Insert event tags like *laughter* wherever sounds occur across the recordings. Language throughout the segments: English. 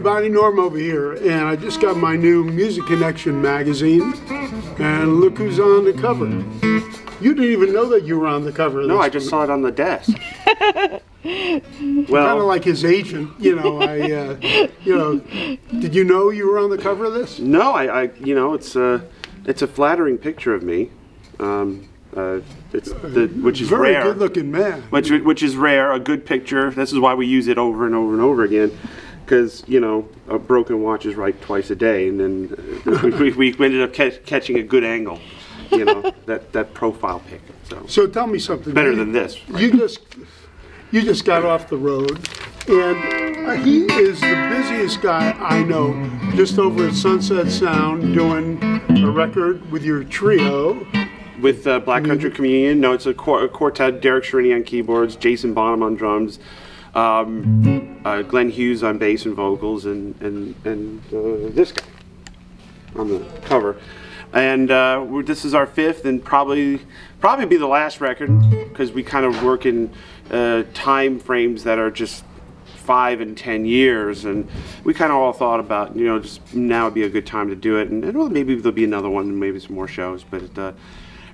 everybody, Norm over here, and I just got my new Music Connection magazine, and look who's on the cover. You didn't even know that you were on the cover. No, I just saw it on the desk. *laughs* well, kind of like his agent, you know. I, uh, you know, did you know you were on the cover of this? no, I, I, you know, it's a, it's a flattering picture of me. Um, uh, it's the, which is Very rare. good-looking man. which which is rare. A good picture. This is why we use it over and over and over again, because you know a broken watch is right twice a day, and then uh, we, we, we ended up ca- catching a good angle. You know *laughs* that that profile pic. So So tell me something. better You- than this. You just, you just got off the road, and uh, he is the busiest guy I know. Just over at Sunset Sound, doing a record with your trio. With uh, Black Country Communion, no, it's a, quar- a quartet. Derek Sherinian on keyboards, Jason Bonham on drums, um, uh, Glenn Hughes on bass and vocals, and and and uh, this guy on the cover. And uh, this is our fifth, and probably probably be the last record because we kind of work in uh, time frames that are just five and ten years, and we kind of all thought about you know just now would be a good time to do it, and, and well, maybe there'll be another one, and maybe some more shows, but.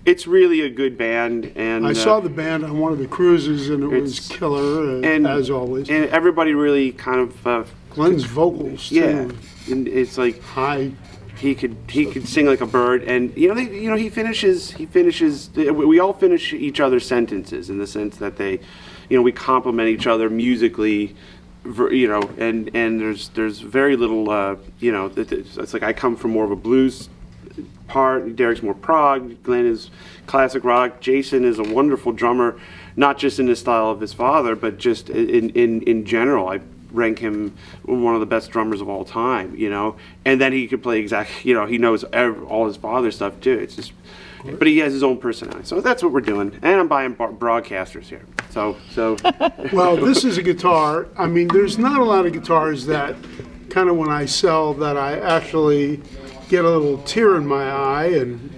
It's really a good band, and I uh, saw the band on one of the cruises, and it was killer, uh, and as always. and everybody really kind of uh, Glenn's vocals, too. yeah, and it's like High. he could he could sing like a bird and you know they, you know he finishes he finishes we all finish each other's sentences in the sense that they you know we complement each other musically you know and and there's there's very little uh, you know it's like I come from more of a blues part Derek's more prog Glenn is classic rock Jason is a wonderful drummer not just in the style of his father but just in in in general I rank him one of the best drummers of all time, you know. And then he could play exact, you know, he knows ev- all his father's stuff too. It's just, but he has his own personality. So that's what we're doing. And I'm buying bar- broadcasters here. So, so *laughs* Well, this is a guitar. I mean, there's not a lot of guitars that kind of when I sell that I actually get a little tear in my eye and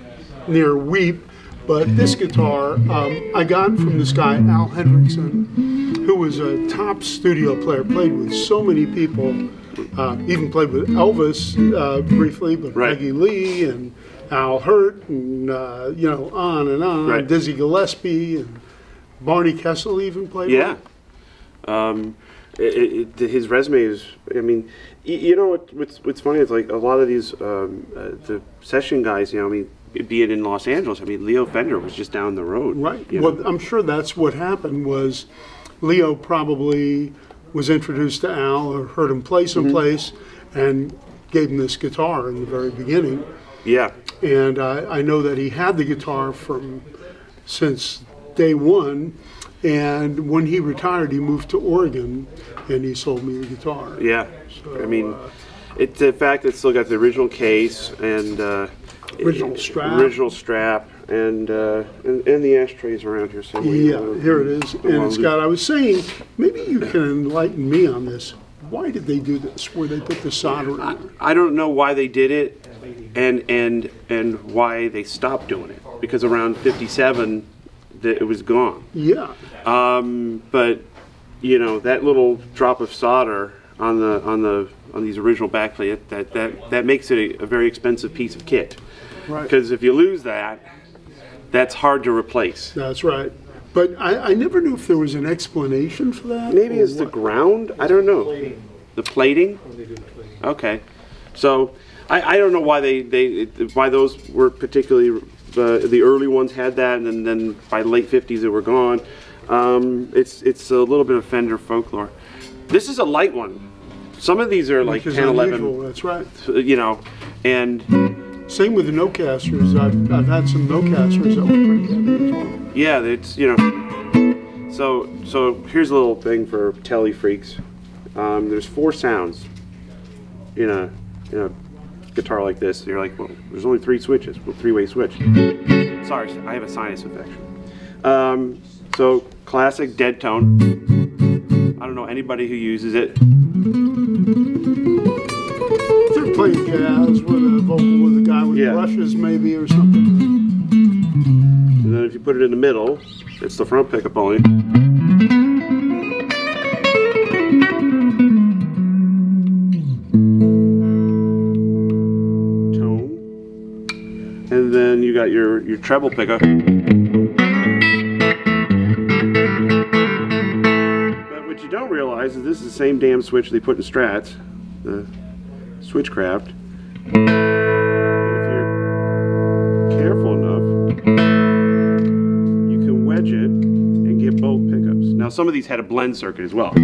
near weep. But this guitar um, I got from this guy, Al Hendrickson, who was a top studio player, played with so many people, uh, even played with Elvis uh, briefly, but Right. Peggy Lee and Al Hirt, and uh, you know, on and on. Right. Dizzy Gillespie and Barney Kessel even played. yeah. with. Um, it, it, his resume is, I mean, you know what, what's, what's funny is like a lot of these, um, uh, the session guys, you know, I mean, be it in Los Angeles, I mean, Leo Fender was just down the road. Right. you know? Well, I'm sure that's what happened. Was Leo probably was introduced to Al or heard him play Mm-hmm. someplace and gave him this guitar in the very beginning. yeah. And I, I know that he had the guitar from since day one. And when he retired, he moved to Oregon, and he sold me the guitar. Yeah, I mean, it's the fact that it's still got the original case and uh, Original it- strap. original strap, and, uh, and and the ashtrays around here somewhere. Yeah, here it is. And it's got, I was saying, maybe you can enlighten me on this. Why did they do this, where they put the solder in? I don't know why they did it, and and and why they stopped doing it because around '57, it was gone. Yeah, Um, but you know that little drop of solder on the on the on these original backplate that that that makes it a, a very expensive piece of kit. Right. Because if you lose that, that's hard to replace. that's right. But I, I never knew if there was an explanation for that. Maybe it's the what. ground. I don't know. The plating. Okay. So I, I don't know why they, they why those were particularly the the early ones had that, and then, then by the late '50s they were gone. Um, it's it's a little bit of Fender folklore. This is a light one. Some of these are like Which is 10, unusual, 11, That's right. you know, and Same with the no-casters. I've, I've had some no-casters that were pretty heavy as well. yeah, it's you know. So so here's a little thing for Tele freaks. Um, there's four sounds in a in a guitar like this. You're like, well, there's only three switches. Well, three-way switch. Sorry, I have a sinus infection. Um, so classic dead tone. I don't know anybody who uses it. They're playing jazz with a vocal with a guy with Yeah. brushes maybe or something. And then if you put it in the middle, it's the front pickup only. Your treble pickup. But what you don't realize is this is the same damn switch they put in Strats, the Switchcraft. If you're careful enough, you can wedge it and get both pickups. Now some of these had a blend circuit as well.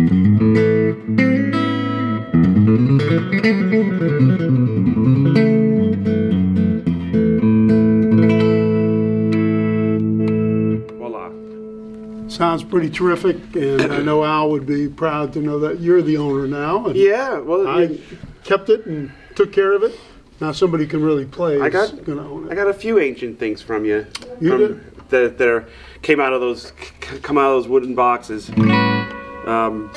Voila. Sounds pretty terrific, and I know Al would be proud to know that you're the owner now. and Yeah, well, I kept it and took care of it. Now somebody can really play. I got- I got a few ancient things from you. You from, did? That, that are, came out of those come out of those wooden boxes. Um,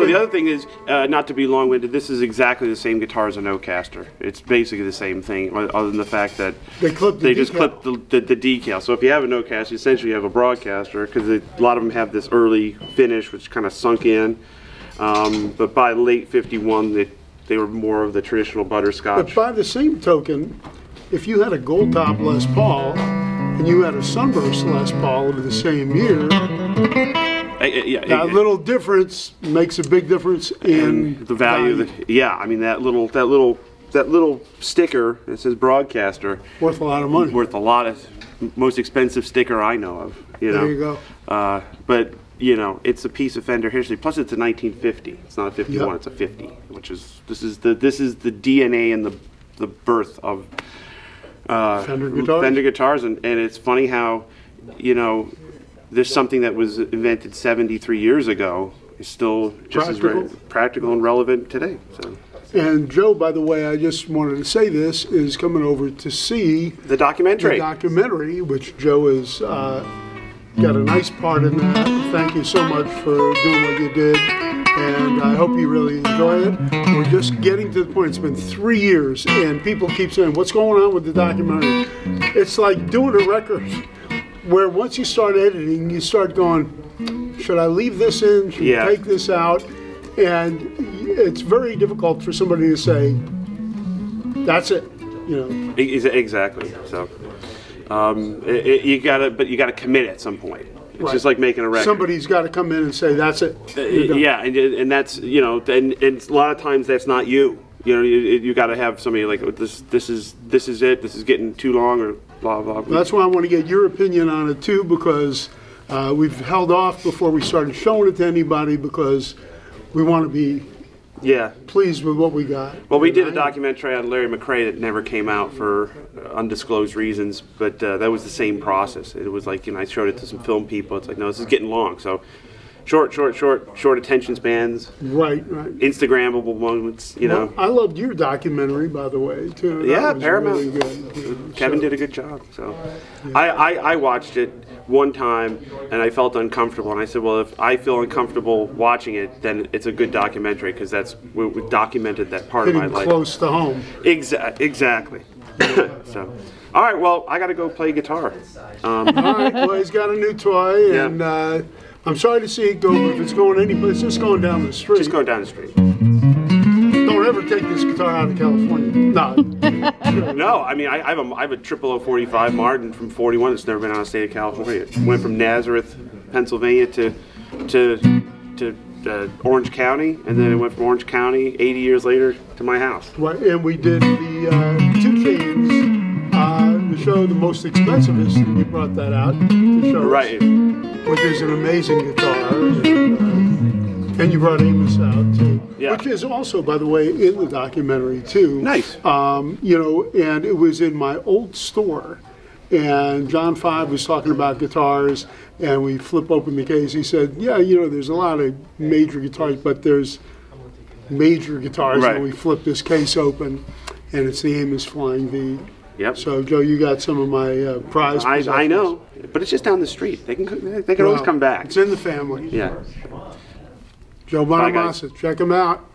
so the other thing is, uh, not to be long-winded, this is exactly the same guitar as a Nocaster. It's basically the same thing, other than the fact that They clipped the they just clip the, the, the decal. So if you have a Nocaster, essentially you have a broadcaster because a lot of them have this early finish, which kind of sunk in. Um, but by late '51, they they were more of the traditional butterscotch. But by the same token, if you had a gold top Les Paul and you had a sunburst Les Paul of the same year, Uh, yeah, that uh, little difference makes a big difference in the value. Of the, yeah, I mean that little that little that little sticker that says broadcaster worth a lot of money. worth a lot of most expensive sticker I know of. You know. There you go. Uh, but you know, it's a piece of Fender history. Plus, it's a 1950. It's not a 51. Yep. It's a 50, which is this is the this is the DNA and the the birth of uh, Fender guitars? Fender guitars, and, and it's funny how you know there's something that was invented 73 years ago is still just as re- Practical. practical and relevant today. So And Joe, by the way, I just wanted to say this is coming over to see the the documentary. documentary, which Joe has uh, got a nice part in that. Thank you so much for doing what you did, and I hope you really enjoy it. We're just getting to the point. It's been three years, and people keep saying, "What's going on with the documentary?" It's like doing a record, where once you start editing, you start going, "Should I leave this in? Should Yeah. I take this out?" And it's very difficult for somebody to say, "That's it." You know. Ex- Exactly. So um, it, it- you gotta, but you gotta commit at some point. It's Right. just like making a record. Somebody's got to come in and say, "That's it." You're yeah, and, and that's you know, and, and a lot of times that's not you. You know, you, you got to have somebody like "Oh, this. This is this is it. This is getting too long, or blah blah. That's why I want to get your opinion on it too, because uh, we've held off before we started showing it to anybody because we want to be yeah. pleased with what we got. Well, we did a documentary on Larry McCray that never came out for undisclosed reasons, but uh, that was the same process. It was like, you know, I showed it to some film people. It's like, no, this is getting long. So, short, short, short, short attention spans, Right, right. Instagrammable moments. You know, I loved your documentary, by the way, too. Yeah, Paramount. really good, you know, Kevin so- did a good job. So, I, I, I watched it one time and I felt uncomfortable, and I said, well, if I feel uncomfortable watching it, then it's a good documentary because that's we, we documented that part of my Hitting life. close to home. Exa- exactly. *laughs* so, all right. Well, I got to go play guitar. Um, All right, well, he's got a new toy, Yeah. and uh, I'm sorry to see it go, but if it's going anyplace, it's just going down the street. just going down the street. Don't ever take this guitar out of California. No. *laughs* No, I mean I, I have a I have a triple 045 Martin from 41 that's never been out of the state of California. It went from Nazareth, Pennsylvania to to to uh, Orange County, and then it went from Orange County 80 years later to my house. Right, and we did the uh, show the most expensivest. and You brought that out to show us, Right. which is an amazing guitar. And, uh, and you brought Amos out too, Yeah. which is also, by the way, in the documentary too. Nice. Um, you know, and it was in my old store. And John Five was talking about guitars, and we flip open the case. He said, "Yeah, you know, there's a lot of major guitars, but there's major guitars." Right. And we flip this case open, and it's the Amos Flying V. Yep. So, Joe, you got some of my uh, prize. I, I know, but it's just down the street. They can they can always come back. It's in the family. Yeah. Joe Bonamassa, check him out.